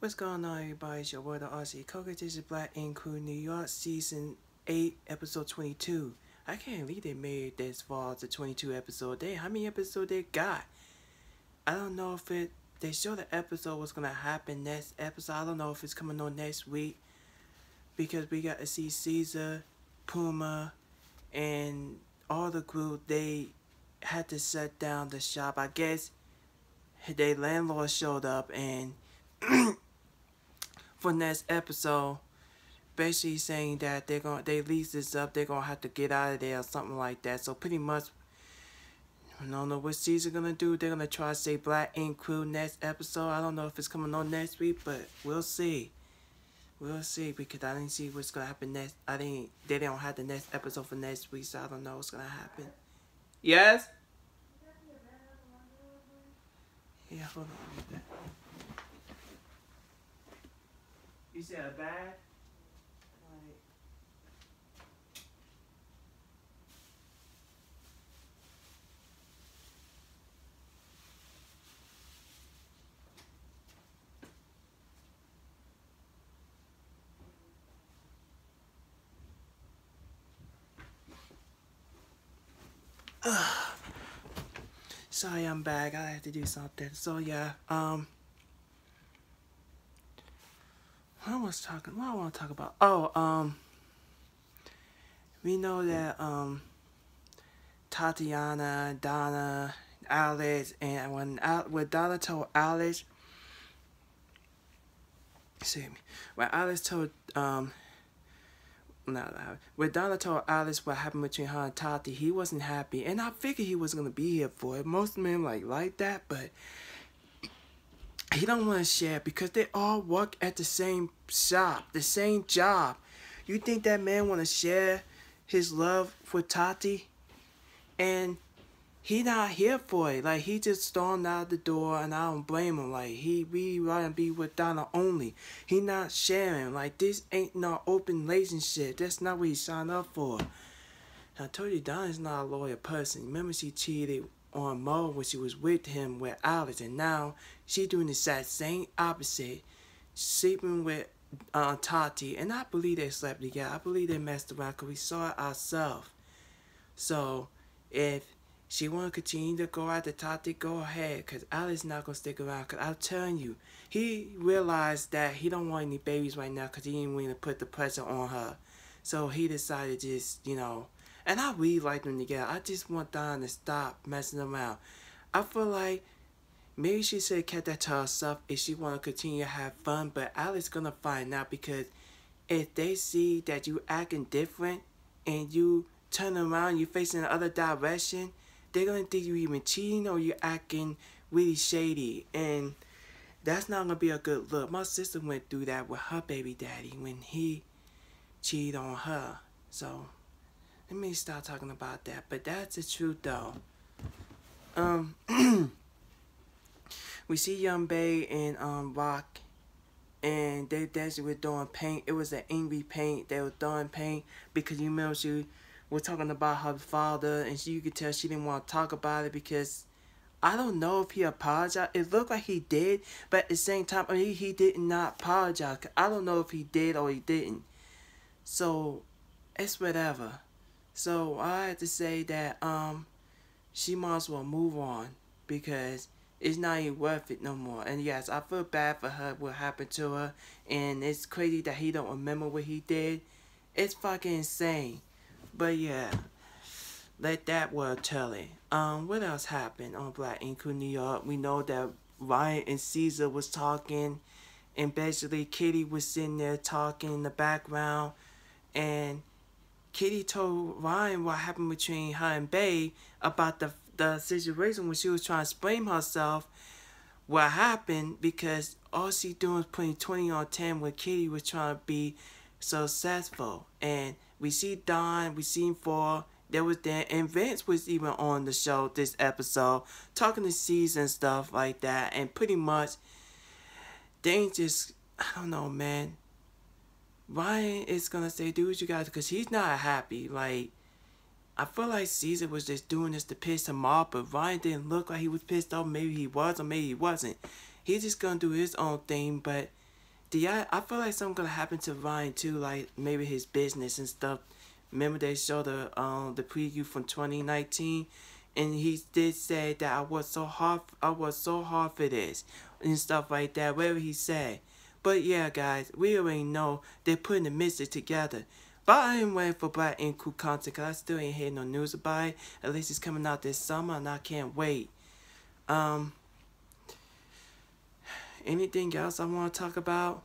What's going on, everybody? It's your boy, the RC Koger. This is Black Ink Crew New York, Season 8, Episode 22. I can't believe they made this far to 22 episode. They, how many episodes they got? I don't know if it, they show the episode was gonna happen next episode. I don't know if it's coming on next week. Because we got to see Ceaser, Puma, and all the crew, they had to shut down the shop. I guess their landlord showed up and for next episode, basically saying that they're gonna they lease this up, they're gonna have to get out of there or something like that. So pretty much, I don't know what Ceaser gonna do. They're gonna try to say Black Ink Crew next episode. I don't know if it's coming on next week, but we'll see. We'll see because I didn't see what's gonna happen next. I didn't. They don't have the next episode for next week, so I don't know what's gonna happen. Yes. Yeah, hold on. You said a bag? Like, Sorry, I'm back. I had to do something. So yeah, um, what I was talking. What I want to talk about? Oh, um, we know that um, Tatiana, Donna, Alex, and when when Donna told Alex, see me, when Alex told um. Not. When Donna told Alex what happened between her and Tati, he wasn't happy, and I figured he was gonna be here for it. Most men like like that, but he don't want to share because they all work at the same shop, the same job. You think that man want to share his love for Tati? And he not here for it. Like he just stormed out the door, and I don't blame him. Like he we rather be with Donna only. He not sharing. Like this ain't no open relationship. That's not what he signed up for. I told you Donna's not a loyal person. Remember she cheated on Mo when she was with him with Alice, and now she doing the exact same opposite, sleeping with uh, Tati. And I believe they slept together. I believe they messed around because we saw it ourselves. So if she want to continue to go after Tati, go ahead, because Alex not going to stick around, because I'm telling you, he realized that he don't want any babies right now, because he didn't want to put the pressure on her. So he decided to just, you know, and I really like them together. I just want Donna to stop messing around. I feel like maybe she should have kept that to herself if she want to continue to have fun, but Alex going to find out, because if they see that you acting different, and you turn around, you facing the other direction, they're gonna think you even cheating or you acting really shady and that's not gonna be a good look. My sister went through that with her baby daddy when he cheated on her. So let me stop talking about that. But that's the truth though. Um we see Young Bae and um Rock and they dancing were doing paint. It was an angry paint. They were throwing paint because you remember she was talking about her father, and she, you could tell she didn't want to talk about it because I don't know if he apologized. It looked like he did, but at the same time, I mean, he did not apologize. I don't know if he did or he didn't. So it's whatever. So I have to say that um, she might as well move on because it's not even worth it no more. And yes, I feel bad for her what happened to her, and it's crazy that he don't remember what he did. It's fucking insane. But yeah, let that world tell it. Um, what else happened on Black Ink New York? We know that Ryan and Ceaser was talking, and basically Kitty was sitting there talking in the background, and Kitty told Ryan what happened between her and Bae about the the situation when she was trying to blame herself. What happened because all she doing was putting twenty on ten when Kitty was trying to be successful and we see Don, we seen Four, there was there, and Vince was even on the show this episode, talking to Ceaser and stuff like that, and pretty much, they just, I don't know, man. Ryan is gonna say, do what you got, because he's not happy. Like, I feel like Ceaser was just doing this to piss him off, but Ryan didn't look like he was pissed off. Maybe he was, or maybe he wasn't. He's just gonna do his own thing, but yeah, I feel like something gonna happen to Ryan too, like maybe his business and stuff. Remember they showed the um the preview from 2019, and he did say that I was so hard, I was so hard for this and stuff like that. Whatever he said, but yeah, guys, we already know they're putting the message together. But I am waiting for Black Ink Crew Compton because I still ain't hearing no news about it. At least it's coming out this summer and I can't wait. Um, anything else I want to talk about?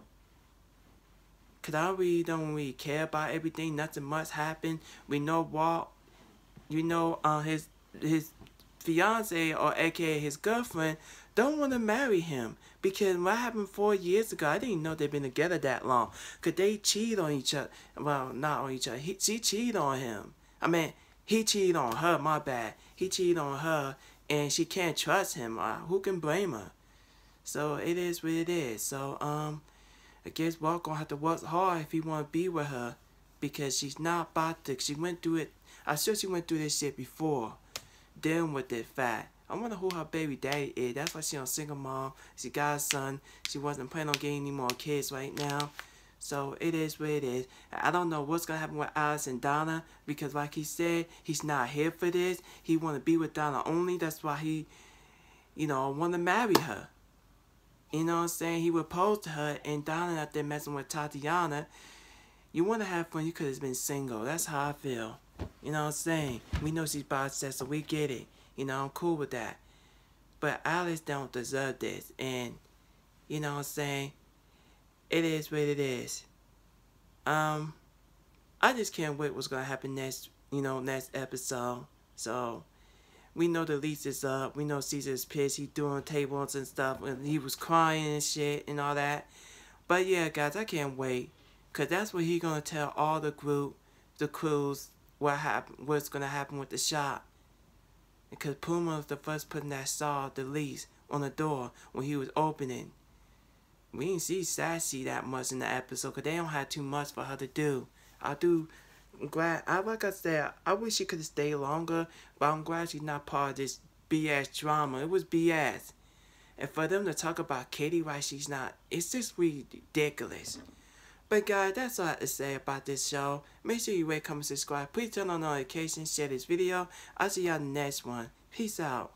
Cause I really don't really care about everything. Nothing much happened. We know Walt. You know, uh, his his fiance or aka his girlfriend don't want to marry him because what happened four years ago? I didn't know they've been together that long. Could they cheat on each other? Well, not on each other. He, she cheated on him. I mean, he cheated on her. My bad. He cheated on her, and she can't trust him. Uh, who can blame her? So it is what it is. So um, I guess Walt gonna have to work hard if he wanna be with her, because she's not about to. She went through it. I'm sure she went through this shit before, dealing with it fat. I wonder who her baby daddy is. That's why she on single mom. She got a son. She wasn't planning on getting any more kids right now. So it is what it is. I don't know what's gonna happen with Alex and Donna because, like he said, he's not here for this. He want to be with Donna only. That's why he, you know, want to marry her. You know what I'm saying? He proposed to her, and Donna out there messing with Tatiana. You want to have fun, you could have been single. That's how I feel. You know what I'm saying? We know she's bisexual, so we get it. You know, I'm cool with that. But Alex don't deserve this. And, you know what I'm saying? It is what it is. Um, I just can't wait what's going to happen next, you know, next episode. So, we know the lease is up. We know Ceaser's pissed. He doing tables and stuff. And he was crying and shit and all that. But yeah, guys, I can't wait. Because that's what he going to tell all the group, the crews, what happen, what's to happen with the shop. Because Puma was the first person that saw the lease on the door when he was opening. We didn't see Sassy that much in the episode because they don't have too much for her to do. I do I'm glad. I like I said, I wish she could have stayed longer, but I'm glad she's not part of this BS drama. It was BS. And for them to talk about Katie why she's not, it's just ridiculous. But guys, that's all I have to say about this show. Make sure you rate, comment, subscribe. Please turn on notifications, share this video. I'll see y'all next one. Peace out.